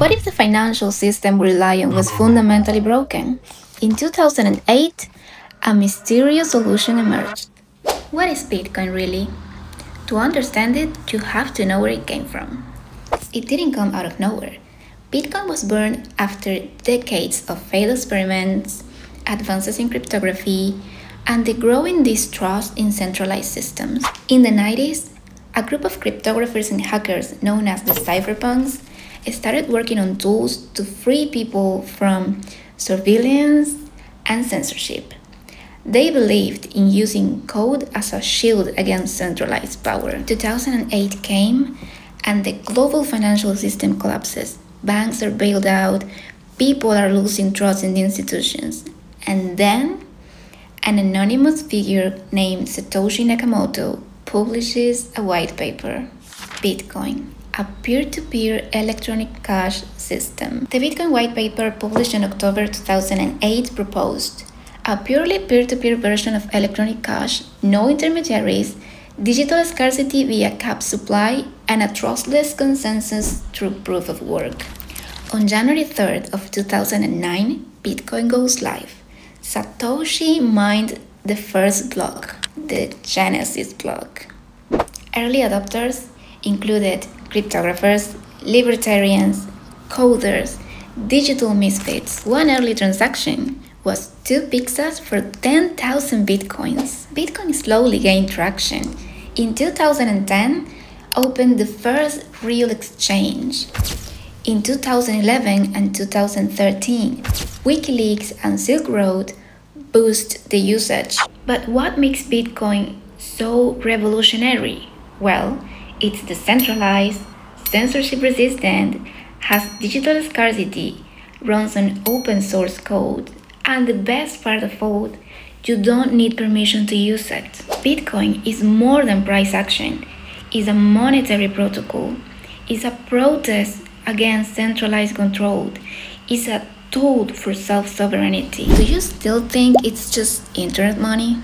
What if the financial system we rely on was fundamentally broken? In 2008, a mysterious solution emerged. What is Bitcoin really? To understand it, you have to know where it came from. It didn't come out of nowhere. Bitcoin was born after decades of failed experiments, advances in cryptography, and the growing distrust in centralized systems. In the 90s, a group of cryptographers and hackers known as the cypherpunks started working on tools to free people from surveillance and censorship. They believed in using code as a shield against centralized power. 2008 came and the global financial system collapses. Banks are bailed out, people are losing trust in the institutions. And then an anonymous figure named Satoshi Nakamoto publishes a white paper Bitcoin, a peer to peer electronic cash system. The Bitcoin white paper, published in October 2008, proposed a purely peer to peer version of electronic cash, no intermediaries, digital scarcity via cap supply, and a trustless consensus through proof of work. On January 3rd of 2009, Bitcoin goes live. Satoshi mined the first block, the Genesis block. Early adopters included cryptographers, libertarians, coders, digital misfits. One early transaction was two pizzas for 10,000 bitcoins. Bitcoin slowly gained traction. In 2010, opened the first real exchange. In 2011 and 2013, WikiLeaks and Silk Road boost the usage. But what makes Bitcoin so revolutionary? Well, it's decentralized, censorship resistant, has digital scarcity, runs on open source code, and the best part of all, you don't need permission to use it. Bitcoin is more than price action. It's a monetary protocol. It's a protest against centralized control. It's a tool for self-sovereignty. Do you still think it's just internet money?